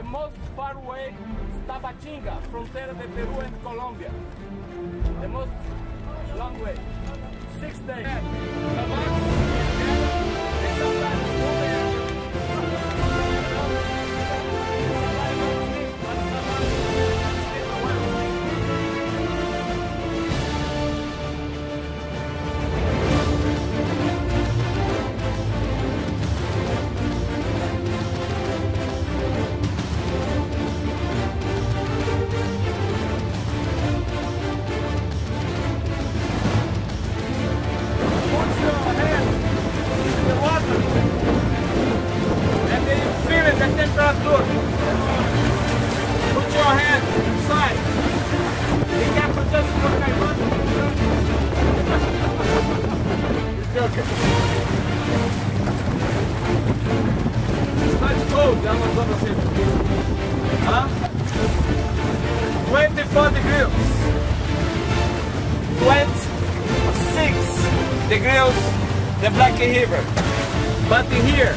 the most far away is Tabatinga, frontier de Peru and Colombia. The most long way. Six days. That was. Huh? 24 degrees. 26 degrees the Black River. But here,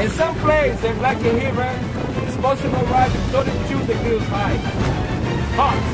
in some place the Black River is possible to arrive 32 degrees high. Hot.